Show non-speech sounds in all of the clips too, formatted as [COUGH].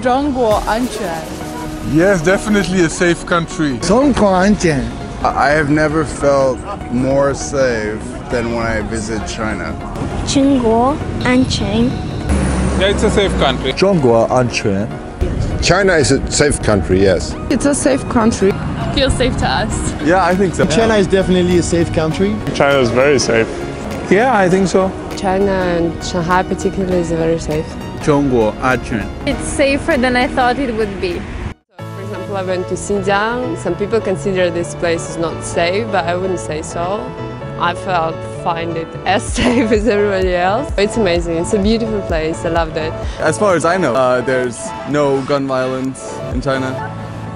Django Yes, definitely a safe country. Django I have never felt more safe than when I visit China. Django Unchained. Yeah, it's a safe country. Django China is a safe country, yes. It's a safe country. Feels safe to us. Yeah, I think so. China is definitely a safe country. China is very safe. Yeah, I think so. China and Shanghai particularly is very safe. It's safer than I thought it would be. For example, I went to Xinjiang. Some people consider this place is not safe, but I wouldn't say so. I felt find it [LAUGHS] as safe as everybody else. It's amazing, it's a beautiful place, I loved it. As far as I know, uh, there's no gun violence in China.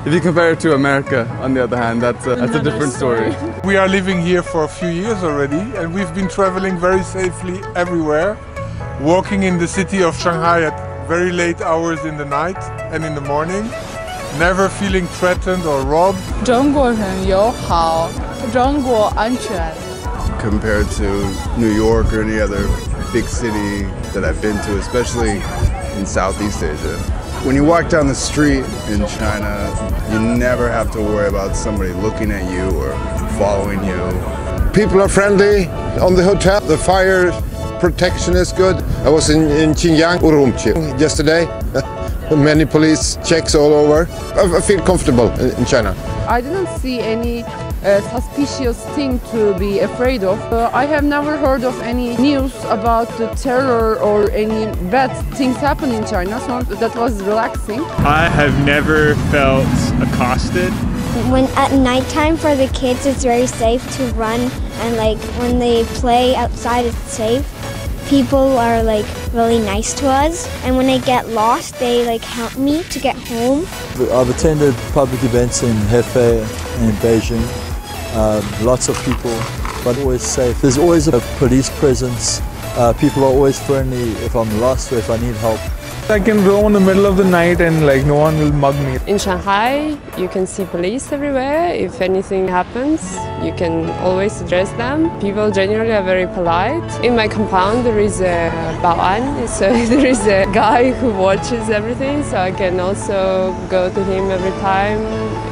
If you compare it to America, on the other hand, that's a, that's a different story. We are living here for a few years already and we've been traveling very safely everywhere Walking in the city of Shanghai at very late hours in the night and in the morning. Never feeling threatened or robbed. 中国人友好，中国安全。 compared to New York or any other big city that I've been to, especially in Southeast Asia. When you walk down the street in China, you never have to worry about somebody looking at you or following you. People are friendly on the hotel. The fire protection is good. I was in, in Xinjiang, Urumqi, yesterday. [LAUGHS] Many police checks all over. I, I feel comfortable in, in China. I didn't see any uh, suspicious thing to be afraid of. Uh, I have never heard of any news about the terror or any bad things happen in China, so that was relaxing. I have never felt accosted. When at nighttime for the kids, it's very safe to run, and like when they play outside, it's safe. People are like really nice to us, and when I get lost, they like help me to get home. I've attended public events in Hefei and in Beijing. Um, lots of people, but always safe. There's always a police presence. Uh, people are always friendly if I'm lost or if I need help. I can roam in the middle of the night and like no one will mug me. In Shanghai, you can see police everywhere. If anything happens, you can always address them. People generally are very polite. In my compound, there is a Baoan, so [LAUGHS] there is a guy who watches everything, so I can also go to him every time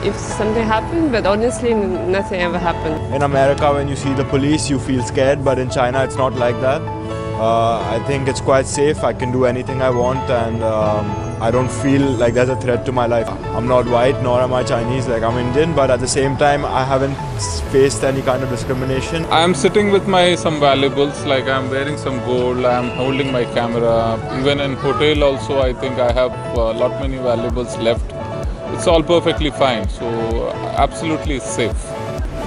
if something happened, but honestly, nothing ever happened. In America, when you see the police, you feel scared, but in China, it's not like that. Uh, I think it's quite safe. I can do anything I want, and um, I don't feel like there's a threat to my life. I'm not white, nor am I Chinese, like I'm Indian, but at the same time, I haven't faced any kind of discrimination. I am sitting with my some valuables, like I'm wearing some gold, I'm holding my camera. Even in hotel also, I think I have a lot many valuables left. It's all perfectly fine, so absolutely safe.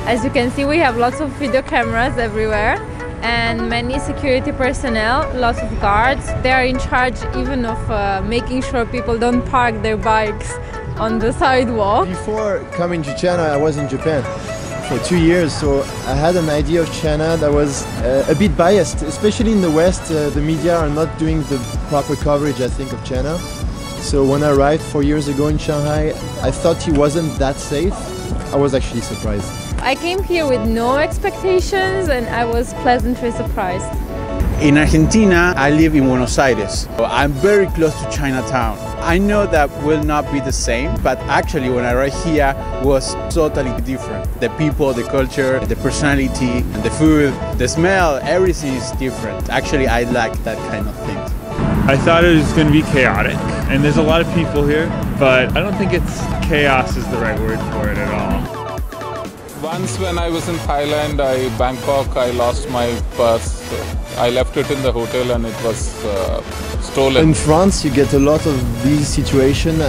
As you can see, we have lots of video cameras everywhere and many security personnel, lots of guards. They are in charge even of uh, making sure people don't park their bikes on the sidewalk. Before coming to China, I was in Japan for two years, so I had an idea of China that was uh, a bit biased, especially in the West. Uh, the media are not doing the proper coverage, I think, of China. So when I arrived four years ago in Shanghai, I thought it wasn't that safe. I was actually surprised. I came here with no expectations and I was pleasantly surprised. In Argentina, I live in Buenos Aires. I'm very close to Chinatown. I know that will not be the same, but actually when I arrived here was totally different. The people, the culture, the personality, the food, the smell, everything is different. Actually, I like that kind of thing. I thought it was going to be chaotic, and there's a lot of people here, but I don't think it's chaos is the right word for it at all. Once when I was in Thailand, I Bangkok, I lost my purse. I left it in the hotel and it was uh, stolen. In France, you get a lot of these situations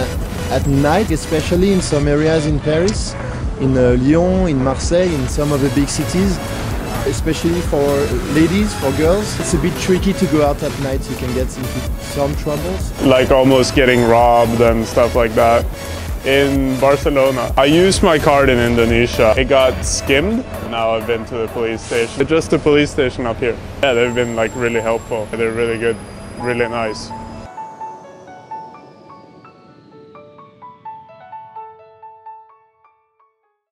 at night, especially in some areas in Paris, in uh, Lyon, in Marseille, in some of the big cities. Especially for ladies, for girls, it's a bit tricky to go out at night. You can get into some troubles. Like almost getting robbed and stuff like that. In Barcelona, I used my card in Indonesia. It got skimmed. Now I've been to the police station. Just the police station up here. Yeah, they've been like really helpful. They're really good, really nice.